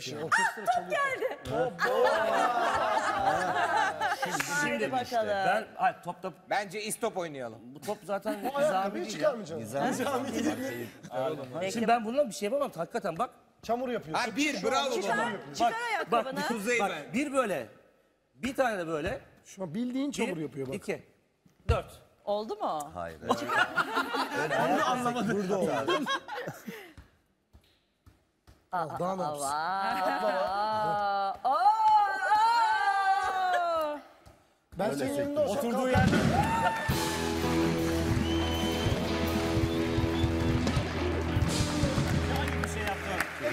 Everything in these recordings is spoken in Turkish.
ya. Orkestra çalıyor. Şimdi bakalım. Ben ay, top top Bence istop oynayalım. bu top zaten Bu nizami ayakkabıyı değil ya. çıkarmayacaksın. Peki, Şimdi ben bununla bir şey yapamam. Hakikaten bak. Çamur yapıyorsun. Ha bir bravo çıkar, çıkar Bak, ayakkabını. Kuzey bak ben. bir böyle. Bir tane de böyle. Şu an bildiğin çamur Bir, yapıyor bak. iki, dört. Oldu mu? Hayır. Daha ne yapsın? Aa, aa, aa. Ben senin yerinde olsam Oturduğu yerde.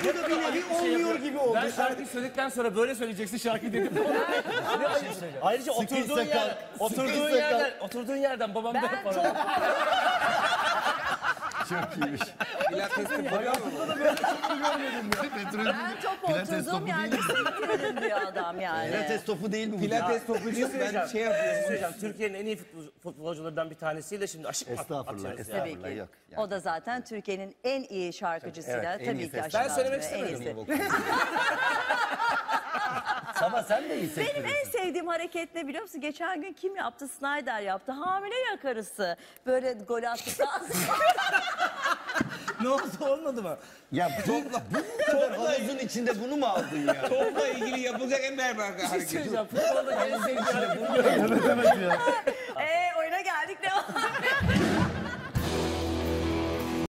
Bu da bir nevi olmuyor gibi oldu. Ben şarkıyı söyledikten sonra böyle söyleyeceksin şarkı dedim. Ayrıca oturduğun sakal, yer, oturduğun yerden, oturduğun yerden babam da Ben yapar. Çok iyiymiş. Pilates'te boyuyor mu? ben top Pilates oturduğum topu yerde sektirelim diyor adam yani. Pilates topu değil mi bu? Pilates topucu ben şey yapıyorum. Söyleyeceğim, Türkiye'nin en iyi futbol- futbolcularından bir tanesiyle şimdi aşık mı Estağfurullah, atıyoruz ya? Tabii estağfurullah ki. yok. Yani. O da zaten Türkiye'nin en iyi şarkıcısıyla Evet, en tabii iyi ki aşık Ben söylemek Azmi, en istemedim. iyisi. Sabah sen de iyi Benim en sevdiğim hareket ne biliyor musun? Geçen gün kim yaptı? Snyder yaptı. Hamile ya karısı. Böyle gol attıktan ne oldu olmadı mı? Ya bu, bu kadar havuzun içinde bunu mu aldın ya? Topla ilgili yapılacak en berbat Bir şey hareket. söyleyeceğim. Futbolda en sevdiğim hareket geldik ne var?